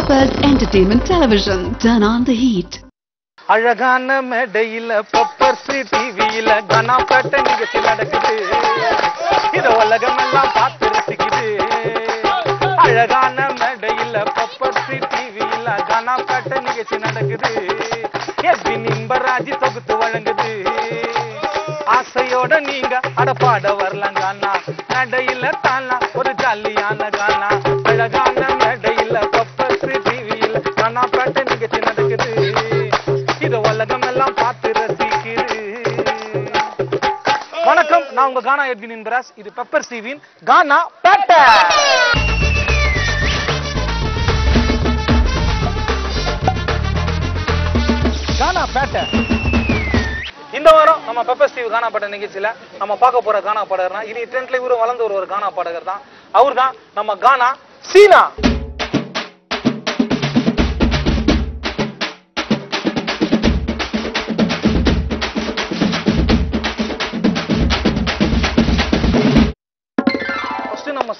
Peppers Entertainment Television. Turn on the heat. அழகான மேடையில buffers டிவியில கனாப்பேட்டை நிகழ்ச்சி நடக்குது. இத உலகம் எல்லாம் பார்த்து ரசிக்குது. அழகான மேடையில பப்பர்ஸ் டிவியில கனாப்பேட்டை நிகழ்ச்சி நடக்குது. எப்படி நிம்பராஜி தொகுத்து வழங்குது. ஆசையோட நீங்க அடப்பாட வரலங்கானா நடையில தானா ஒரு ஜாலியான கானா அழகான நான் உங்க கானா எட்வின் இன்பராஸ் இது பெப்பர் சிவின் கானா பேட்டை கானா பேட்டை இந்த வாரம் நம்ம பெப்பர் ஸ்டீவ் கானா பாட நிகழ்ச்சியில நம்ம பார்க்க போற கானா பாடகர்னா இனி ட்ரெண்ட்ல இவரும் வளர்ந்து ஒரு கானா பாடகர் தான். அவர் தான் நம்ம கானா சீனா.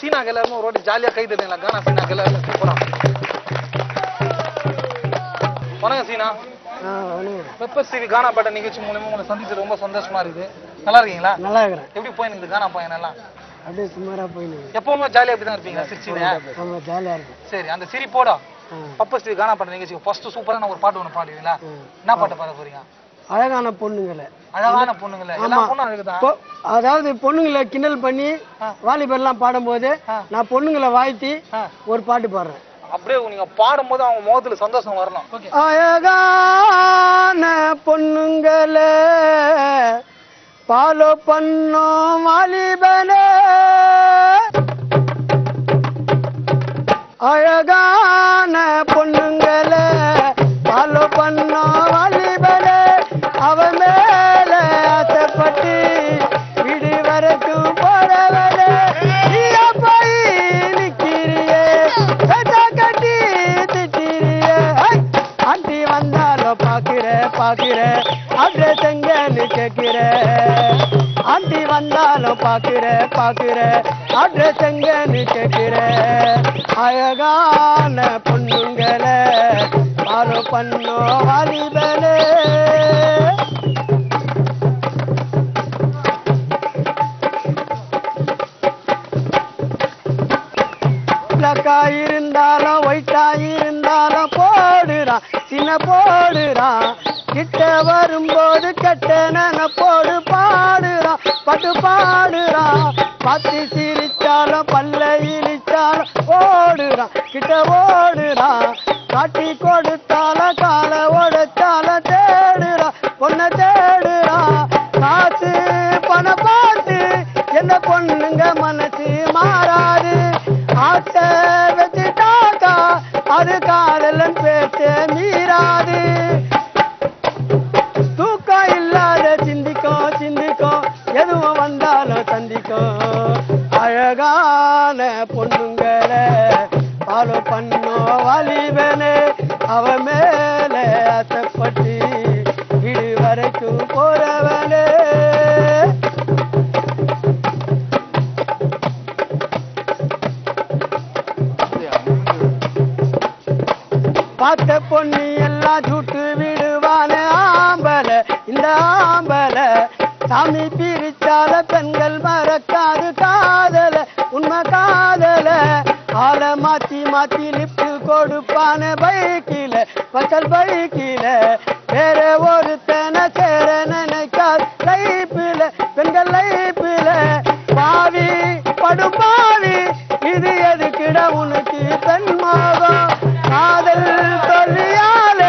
சீனாக்கு எல்லாரும் ஒரு வாட்டி ஜாலியா கை தட்டுங்களா? கானா சீனாக்கு எல்லாரும் சூப்பரா வணக்கம் சீனா. பெப்பர் சிவி கானா பாட்ட நிகழ்ச்சி மூலமா உங்களை சந்திச்சு ரொம்ப சந்தோஷமா இருக்குது. நல்லா இருக்கீங்களா? நல்லா இருக்கிறேன். எப்படி போயிருக்கு கானா பையன் எல்லாம்? அப்படியே சுமாரா போயின்னு எப்பவுமே ஜாலியா அப்படி தான் இருப்பீங்க சிரிச்சுன்னு நம்ம ஜாலியா இருக்கும். சரி அந்த சிரிப்போட பப்பர் சிவி கானா பாட்ட நிகழ்ச்சி ஃபர்ஸ்ட் சூப்பரான ஒரு பாட்டு ஒன்று பாடுவீங்களா? என்ன பாட்டு பாட போறீங்க? அழகான பொண்ணுங்களை. அழகான பொண்ணுங்களே. எல்லா பொண்ணும் அழகுதான். பொ- அதாவது பொண்ணுங்களை கிண்டல் பண்ணி வாலிபர்லாம் பாடும்போது நான் பொண்ணுங்களை வாழ்த்தி. ஒரு பாட்டு பாடுறேன். அப்படியே நீங்க பாடும்போது அவங்க முகத்துல சந்தோஷம் வரணும். அழகான பொண்ணுங்களே பாலோ பண்ணோம் வாலிபனே. அழகான பொண்ணுங்களே பாலோ பண்ணோம் ஆண்டி வந்தாலும் பாக்குற பாக்குற. அட்ரஸ் எங்கன்னு கேட்கிற அழகான பொண்ணுங்களை பாலோ பண்ணோ வாலிபனே அக்கா இருந்தாலும் ஒயிட்டா இருந்தாலும் போடுறான் சின்ன போடுறான் கிட்ட வரும்போது கெட்ட போடு பாடுறான் பட்டு பாடுறான் பத்தி சிரிச்சாலும் பல்ல இழிச்சாலும் ஓடுறான் கிட்ட ஓடுறான் காட்டி கொடுத்தாலும் காலை உடைச்சாலும் தேடுறான் பொண்ணை காதலன் பேச்ச மாத்தி லிப்ட் கொடுப்பான பைக்கில பக்கல் பைக்கில. வேற ஒருத்தன சேர நினைக்காது லைப்பில பெண்கள் லைப்பில பாவி படும் பாவி இது எதுக்கிட உனக்கு பெண் காதல் சொல்லியால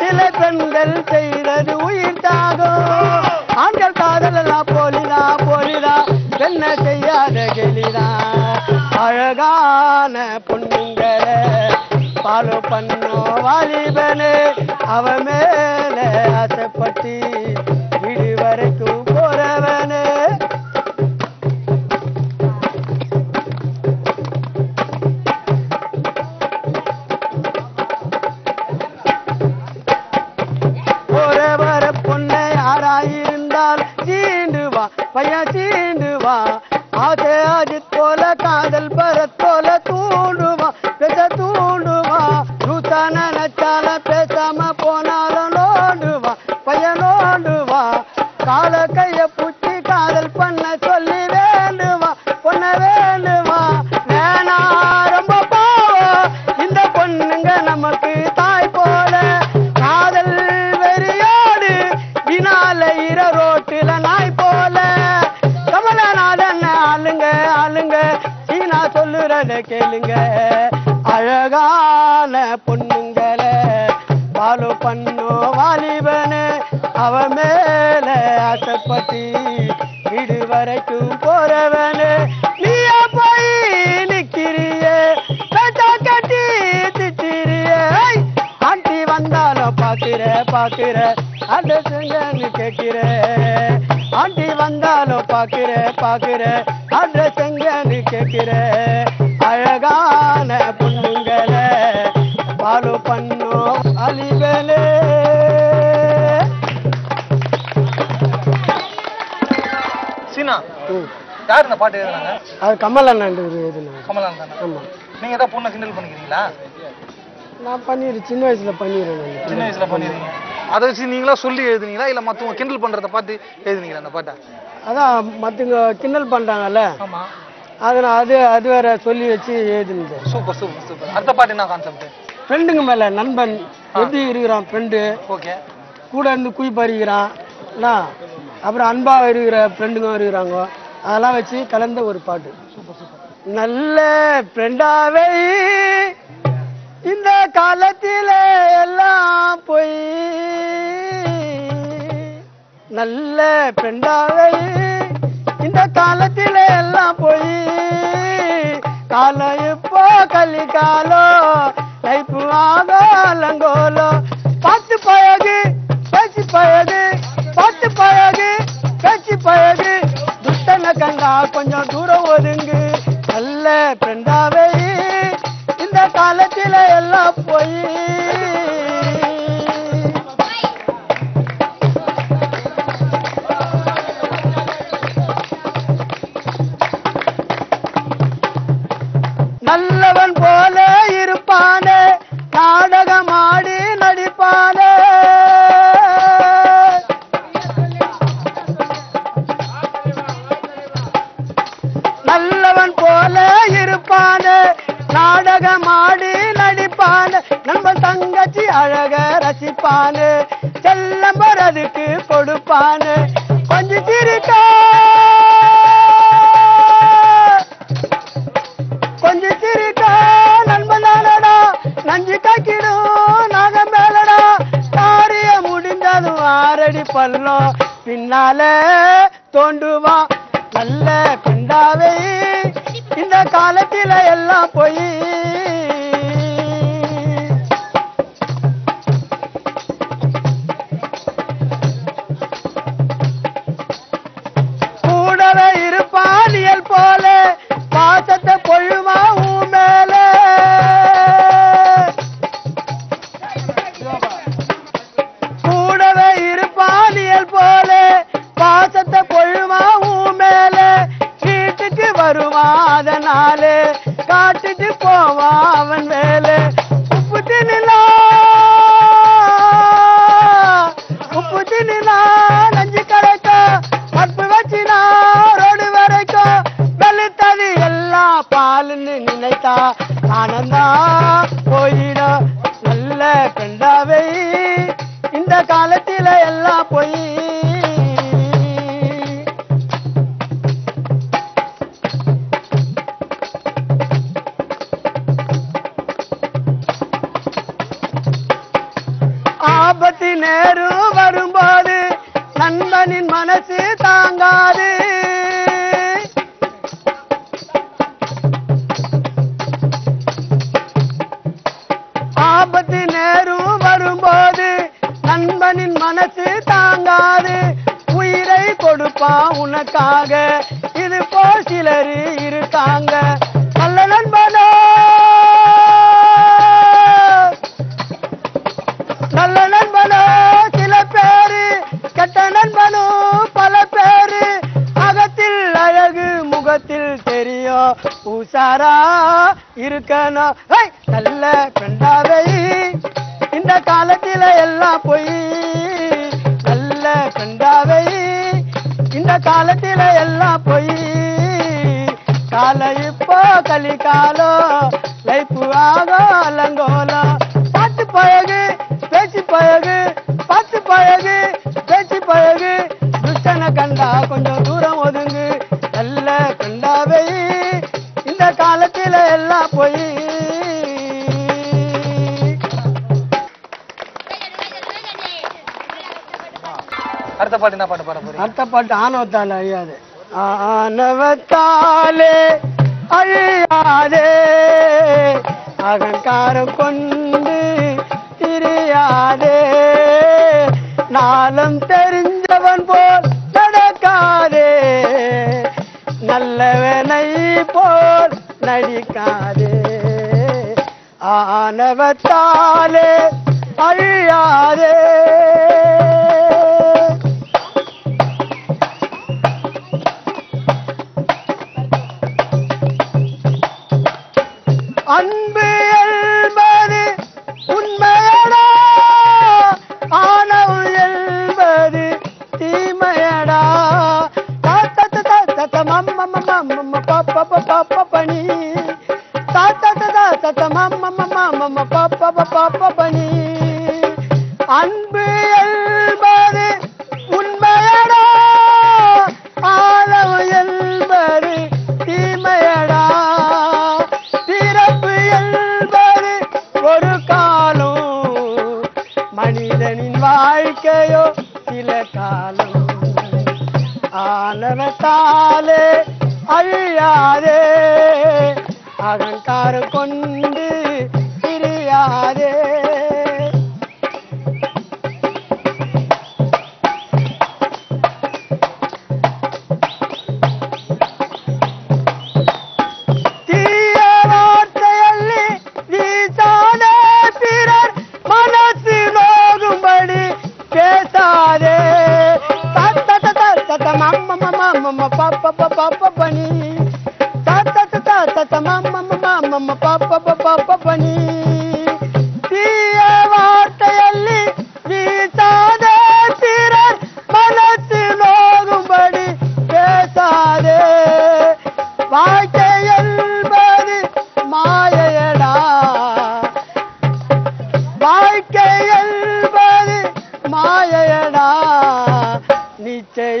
சில பெண்கள் செய்தது உயிர் தாகும். ஆண்கள் காதல் எல்லாம் போலிதா போலிதா? பெண்ண செய்யாத கெளிதா அழகான பொண்ணுங்களை ஃபாலோ பண்ணோ வாலிபனே அவ மேல ஆசைப்பட்டு வீடு வரைக்கும் போறவனே. போறவர பொண்ணை யாராயிருந்தால் சீண்டுவா பையன் சீண்டுவா ஆசைப்பட்டு வீடு வரைக்கும் போறவனு நீயா போய் நிக்கிறியே பேச்சா கட்டி திட்டிரியே ஆண்டி வந்தாலும் பாக்குற பாக்குற அட்ரஸ் எங்கன்னு கேட்கிற. ஆண்டி வந்தாலும் பாக்குற பாக்குற அட்ரஸ் எங்கன்னு கேட்கிற. யார் இந்த பாட்டு எழுதுனாங்க? அது கமல் அண்ணன் இதுனா கமலான் தானே ஆமா. நீங்க ஏதாவது பொண்ணை கிண்டல் பண்ணிக்கிறீங்களா? நான் பண்ணிடு சின்ன வயசுல பண்ணிடுறேன் சின்ன வயசுல பண்ணிருக்கீங்க அதை வச்சு நீங்களா சொல்லி எழுதுனீங்களா? இல்ல மத்தவங்க கிண்டல் பண்றத பார்த்து எழுதுனீங்களா அந்த பாட்டை? அதான் மற்றவங்க கிண்டல் பண்றாங்கல்ல. ஆமா. அது நான் அது அது வேற சொல்லி வச்சு எழுதுனேன். Super super super. அடுத்த பாட்டு என்ன கான்செப்ட் ஃப்ரெண்டுங்க மேல நண்பன் எப்படி இருக்கிறான் ஃப்ரெண்டு? ஓகே. கூட இருந்து குய் பறிக்கிறான்? அப்புறம் அன்பா இருக்கிற ஃப்ரெண்டுங்க இருக்கிறாங்க. அதெல்லாம் வச்சு கலந்த ஒரு பாட்டு. நல்ல ஃப்ரெண்டாவே இந்த காலத்தில எல்லாம் போய் நல்ல ஃப்ரெண்டாவே இந்த காலத்தில எல்லாம் போய் காலம் இப்போ கலி காலம் லைஃபு ஆகலங்கோலோ பார்த்து பழகு பேச்சு பழகு பார்த்து பழகு பேச்சு பழகு. துஷ்டனை கொஞ்சம் தூரம் ஒதுங்கு. நல்ல பிரெண்டாவே இந்த காலத்தில எல்லாம் போய் பள்ளம் பின்னால தோண்டுவான் நல்ல பிண்டாவை இந்த காலத்தில எல்லாம் போய் கொடுப்பான் இது போல் சிலர் இருக்காங்க. நல்ல நண்பனோ? நல்ல நண்பனோ? சில பேரு கெட்ட நண்பனும் பல பேரு அகத்தில் அழகு முகத்தில் தெரியும். உசாரா இருக்கணும் நல்ல பெண்டாவை இந்த காலத்தில எல்லாம் போய் நல்ல கண்ட இந்த காலத்தில எல்லாம் போய் கால இப்போ கலிகாலம் லைஃப் ஆகோ அலங்கோலம் பார்த்து பழகு பேச்சு பழகு பார்த்து பழகு பேச்சு பழகு. துஷ்டனை கண்டா கொஞ்சம் தூரம் ஒதுங்கு நல்ல கண்டாவை. இந்த காலத்தில எல்லாம் போய் அடுத்த பாட்டு என்ன பாட்டு பாட போறீங்க? அடுத்த பாட்டு ஆணவத்தால் அழியாது. ஆணவத்தாலே அழியாதே. அகங்காரம் கொண்டு திரியாதே. நாளும் தெரிஞ்சவன் போல் நடக்காதே. நல்லவனை போல் நடிக்காதே. ஆணவத்தாலே அழியாதே.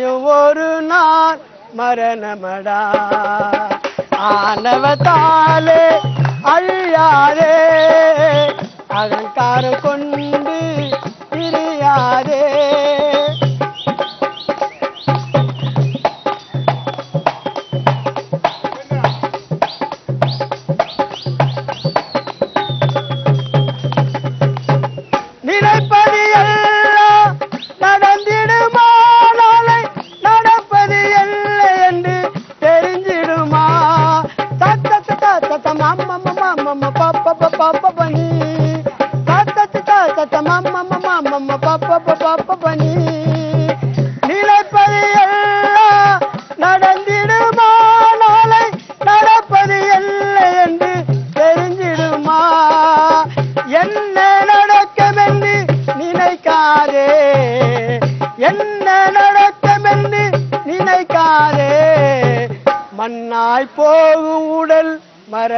நிச்சயம் ஒரு நாள் மரணமடா. ஆனவத்தாலே அழியாதே அகங்காரம் கொண்டு பிரியாதே.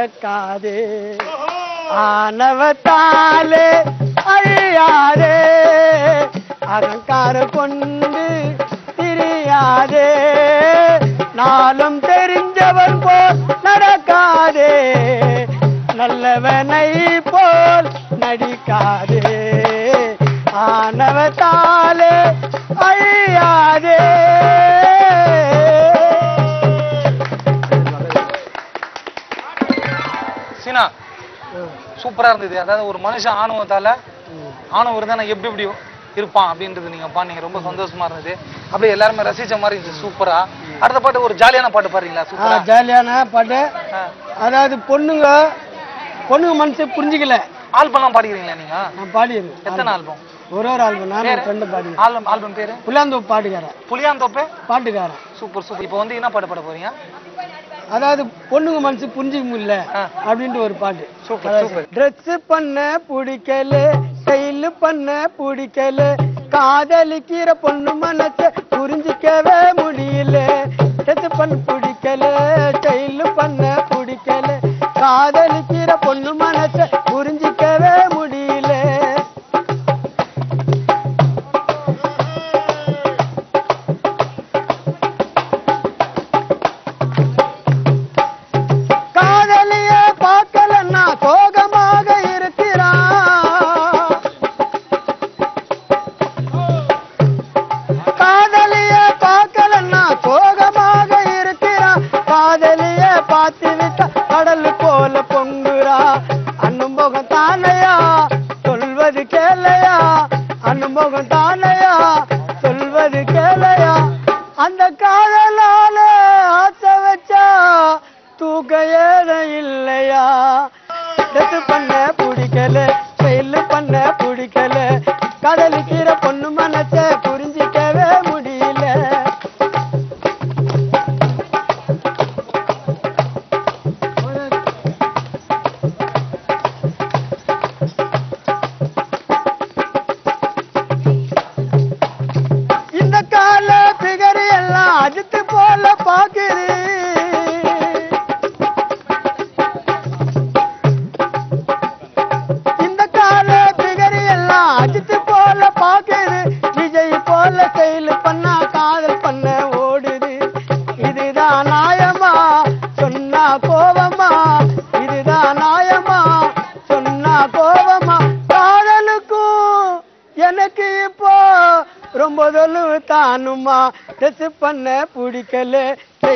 மறக்காதே ஆனவத்தாலே அழியாதே. அகங்காரம் கொண்டு திரியாதே நாளும் தெரிஞ்சவன் போல் நடக்காதே. நல்லவனை போல் நடிக்காதே. ஆனவத்தாலே சூப்பரா இருந்தது. அதாவது ஒரு மனுஷன் ஆணவத்தால ஆணவம் இருந்தா எப்படி எப்படி இருப்பான் அப்படின்றது நீங்க பாத்தீங்க ரொம்ப சந்தோஷமா இருந்தது. அப்படியே எல்லாருமே ரசிச்ச மாதிரி இருந்துச்சு சூப்பரா. அடுத்த பாட்டு ஒரு ஜாலியான பாட்டு பாடுறீங்களா? சூப்பரா. ஜாலியான பாட்டு. அதாவது பொண்ணுங்க பொண்ணுங்க மனசு புரிஞ்சுக்கல. ஆல்பம்லாம் பாடிக்கிறீங்களா நீங்க? நான் பாடியிருக்கேன் எத்தனை ஆல்பம்? ஒரு ஒரு ஆல்பம். நானும் ஃப்ரெண்டு பாடி ஆல்பம் ஆல்பம் பேரு? புல்லாந்தோப்பு பாட்டுக்காரன். புளியாந்தோப்பே? பாட்டுக்காரன். Super super. இப்போ வந்து என்ன பாட்டு பாட போறீங்க? அதாவது பொண்ணுங்க மனசு புரிஞ்சுக்க முடியல. அப்படின்ட்டு ஒரு பாட்டு. ட்ரெஸ் பண்ண பிடிக்கல ஸ்டைல் பண்ண பிடிக்கல காதலிக்கிற பொண்ணு மனச புரிஞ்சிக்கவே முடியல. ட்ரெஸ் பண்ண பிடிக்கல ஸ்டைல் பண்ண பிடிக்கல காதலிக்கிற பொண்ணு மனச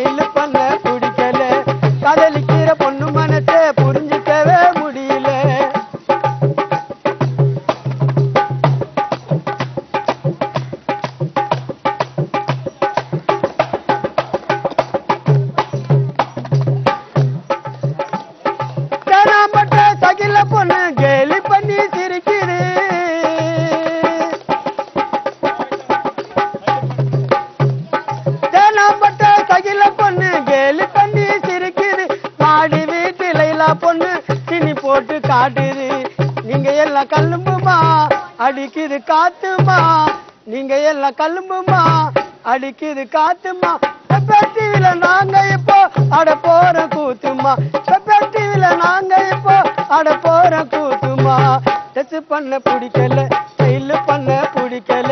செயல் பண்ண நீங்க கல்லும்புமா அடிக்குது காத்துமா? டிவில நாங்க இப்போ அட போற கூத்துமா? டிவில நாங்க இப்போ அட போற கூத்துமா? டச் பண்ண பிடிக்கல செயல் பண்ண பிடிக்கல.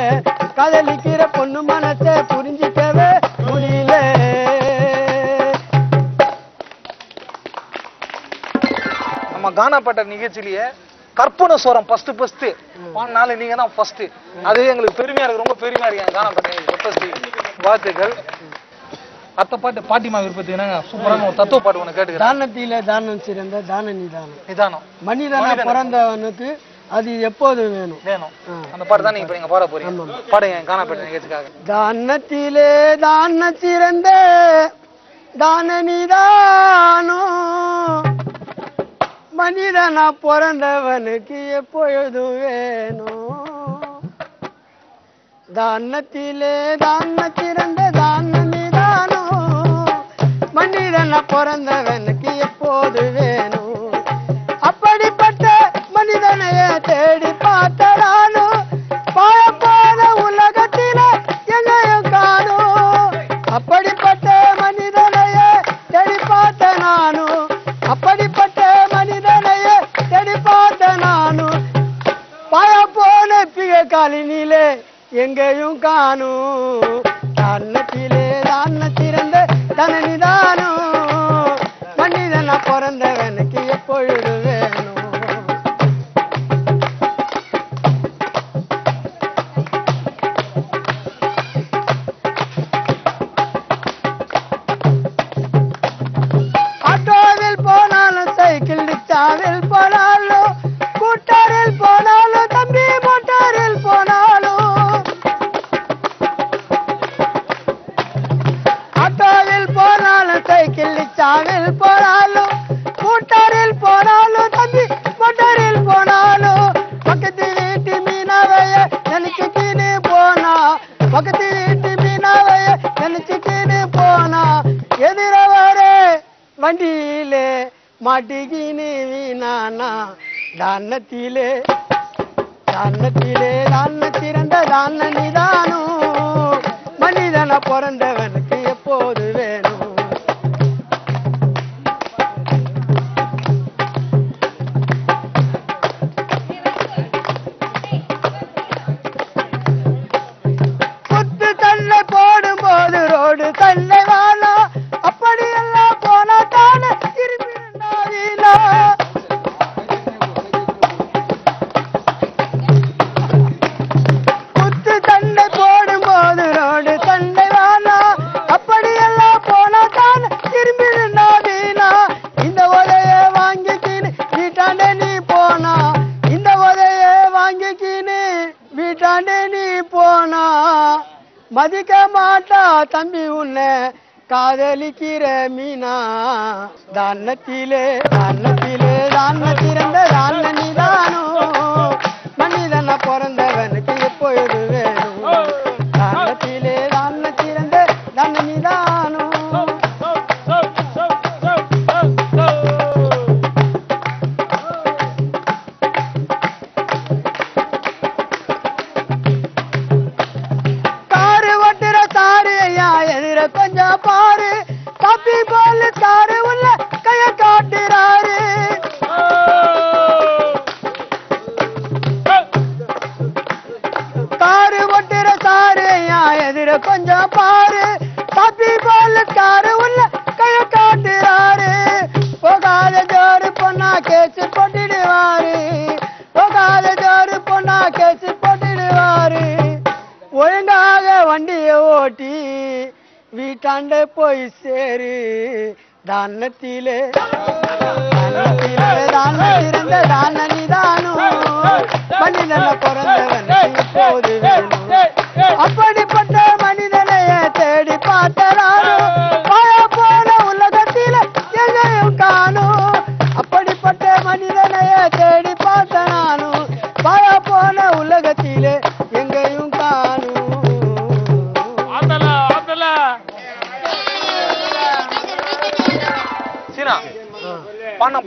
காதலிக்கிற பொண்ணு மனசை புரிஞ்சிக்கவே முடியல. நம்ம காணப்பட்ட நிகழ்ச்சியிலேயே கற்பனை சோரம் ஃபர்ஸ்ட் ஃபர்ஸ்ட் பாடினாலும் நீங்க தான் ஃபர்ஸ்ட் அது எங்களுக்கு பெருமையா இருக்கு. ரொம்ப பெருமையா இருக்கு. கானாப்பட்ட ஃபர்ஸ்ட் வாழ்த்துக்கள். அத்த பாட்டு பாட்டிமா விருப்பத்துக்கு என்னங்க? சூப்பரான ஒரு தத்துவ பாட்டு ஒன்று கேட்டுக்கிறேன். தானத்திலே தானம் சிறந்த தான நிதானம். நிதானம். மனிதனா. பிறந்தவனுக்கு அது எப்போதும் வேணும்? வேணும். அந்த பாட்டு தான் நீங்க பாட போறீங்க. பாடுங்க கானாப்பட்ட நிகழ்ச்சிக்காக. தானத்திலே தான சிறந்த தான நிதானோ மனிதனா பிறந்தவனுக்கு எப்பொழுதும் வேணும் தானத்திலே தான திறந்த தான நிதானோ மனிதனா பிறந்தவனுக்கு எப்போது வேணும் அப்படிப்பட்ட மனிதனையே தேடி பார்த்தடா. எங்கேயும் காணும் பிறந்தவனுக்கு தானத்திலே தானத்திலே தான திறந்த தான நிதானோ? மனிதன பிறந்தவனுக்கு எப்பொழுதுவே போடுவாரு போகாத ஜோறு பொண்ணா கேச்சு போட்டுடுவாரு. ஒழுங்காக வண்டியை ஓட்டி வீட்டாண்ட போய் சேரு. தானத்திலே தானத்திலே தான திறந்த தான நிதானம் மனிதன பிறந்தவன் போது வேணும். அப்படிப்பட்ட மனிதனைய தேடி பார்த்தனாலும்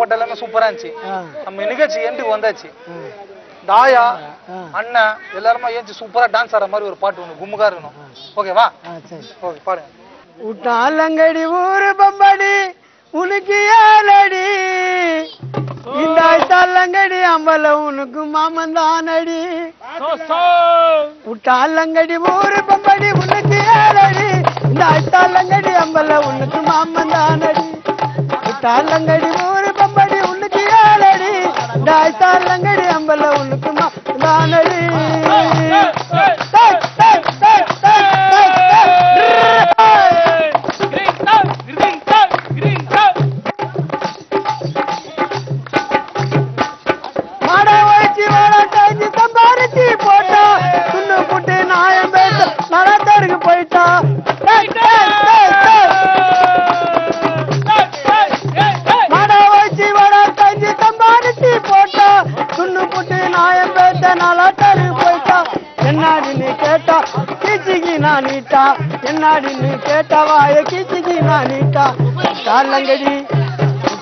பாடின பாட்டு எல்லாமே சூப்பரா இருந்துச்சு. நம்ம நிகழ்ச்சி எண்டுக்கு வந்தாச்சு. தாயா ஆ. அண்ணன் எல்லாருமே ஏஞ்சி சூப்பரா டான்ஸ் ஆடுற மாதிரி ஒரு பாட்டு ஒண்ணு கும்முகா இருக்கணும். ஓகேவா ஓகே பாடுங்க உட்டாலங்கடி ஊரு பம்படி உனக்கு ஏழடி இந்த தள்ளங்கடி அம்பலம் உனக்கு மாமன் தானடி. உட்டாலங்கடி ஊரு பம்படி உனக்கு ஏழடி இந்த தள்ளங்கடி அம்பலம் உனக்கு மாமன் தானடி. உட்டாலங்கடி ஊரு டாய் தார் லங்கடி அம்பல உனக்குமா தானடி நீட்டா? என்னாடின்னு கேட்டவாய கீச்சிக்கு நான் நீட்டா? தாளங்கடி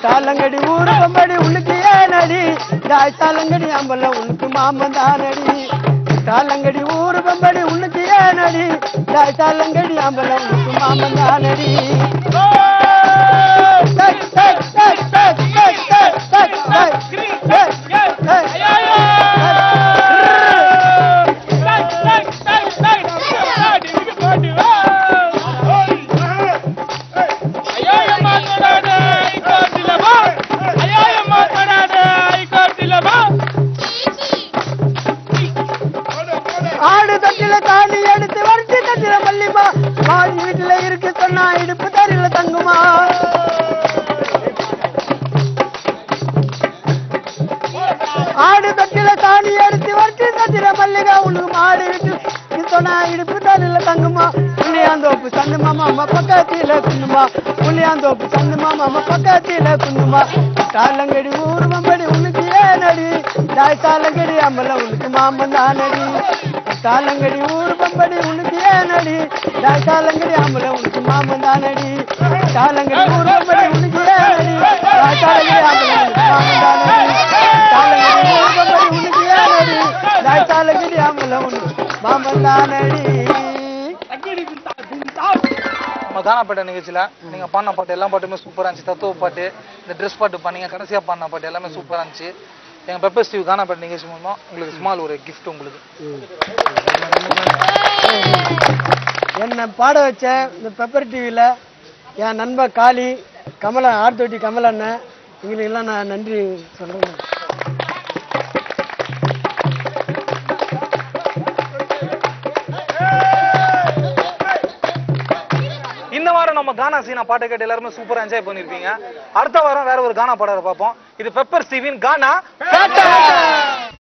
தாளங்கடி ஊரு பம்படி உனக்கு ஏனடி? தாய் தாளங்கடி அம்பல உனக்கு மாமன் தானடி. தாளங்கடி ஊரு பம்படி உனக்கு ஏனடி? தாய் தாளங்கடி அம்பல உனக்கு மாமன் தானடி. சந்து பக்கத்தில குண்டுமா தாளங்கடி ஊர் மம்படி உனக்கு ஏனடி? தாய் தாளங்கடி அம்மல உனக்கு மாமன் தானடி. தாளங்கடி ஊர் பம்படி உனக்கு ஏனடி? தாய் தாளங்கடி அம்மல உனக்கு மாமன் தானடி. தாளங்கடி ஊர் பம்படி உனக்கு ஏனடி? தாய் தாளங்கடி அம்மல உனக்கு மாமன் தானடி. தாளங்கடி ஊர் பம்படி உனக்கு ஏனடி? தாய் தாளங்கடி அம்மல உனக்கு மாமன் தானடி. கானாப்பேட்டை நிகழ்ச்சியில நீங்க பாடின பாட்டு எல்லா பாட்டுமே சூப்பரா இருந்துச்சு. தத்துவ பாட்டு இந்த ட்ரெஸ் பாட்டு பண்ணீங்க கடைசியா பாடின பாட்டு எல்லாமே சூப்பரா இருந்துச்சு. எங்க பெப்பர் ஸ்டீவ் கானாப்பேட்டை நிகழ்ச்சி மூலமா உங்களுக்கு ஸ்மால் ஒரு கிஃப்ட் உங்களுக்கு. என்னை பாட வச்ச இந்த பெப்பர் டிவியில் என் நண்பன் காளி கமலன் ஆர்த்தோட்டி கமலண்ணன் இவங்களுக்கெல்லாம் நான் நன்றி சொல்கிறேன் வாரம் நம்ம கானா சீனா பாட்டு கேட்டு எல்லாருமே சூப்பரா என்ஜாய் பண்ணிருப்பீங்க அடுத்த வாரம் வேற ஒரு கானா பாடலை பார்ப்போம். இது பெப்பர் ஸ்டீவின் கானா.